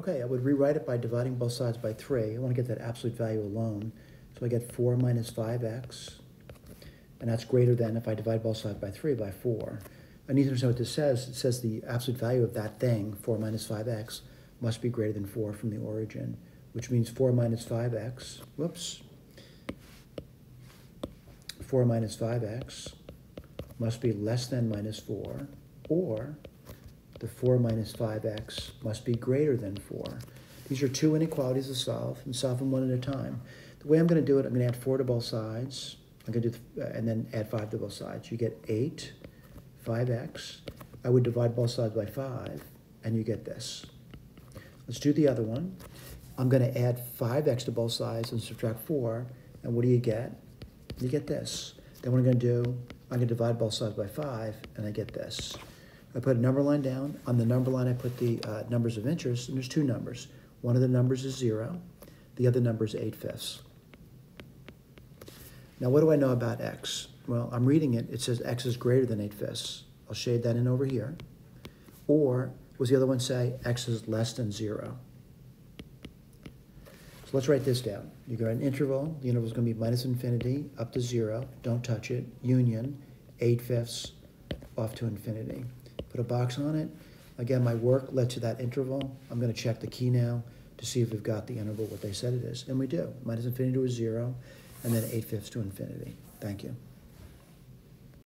Okay, I would rewrite it by dividing both sides by three. I want to get that absolute value alone. So I get four minus five x, and that's greater than if I divide both sides by three by four. I need to understand what this says. It says the absolute value of that thing, four minus five x, must be greater than four from the origin, which means four minus five x, whoops. Four minus five x must be less than minus four, or the four minus five x must be greater than four. These are two inequalities to solve, and solve them one at a time. The way I'm gonna do it, I'm gonna add four to both sides, I'm gonna do, th- uh, and then add five to both sides. You get eight, five x. I would divide both sides by five, and you get this. Let's do the other one. I'm gonna add five x to both sides and subtract four, and what do you get? You get this. Then what I'm gonna do, I'm gonna divide both sides by five, and I get this. I put a number line down. On the number line, I put the uh, numbers of interest, and there's two numbers. One of the numbers is zero, the other number is eight fifths. Now, what do I know about x? Well, I'm reading it. It says x is greater than eight fifths. I'll shade that in over here. Or, was the other one say? x is less than zero. So let's write this down. You got an interval. The interval is going to be minus infinity up to zero. Don't touch it. Union, eight fifths off to infinity. Put a box on it. Again, my work led to that interval. I'm going to check the key now to see if we've got the interval what they said it is. And we do. Minus infinity to a zero, and then eight fifths to infinity. Thank you.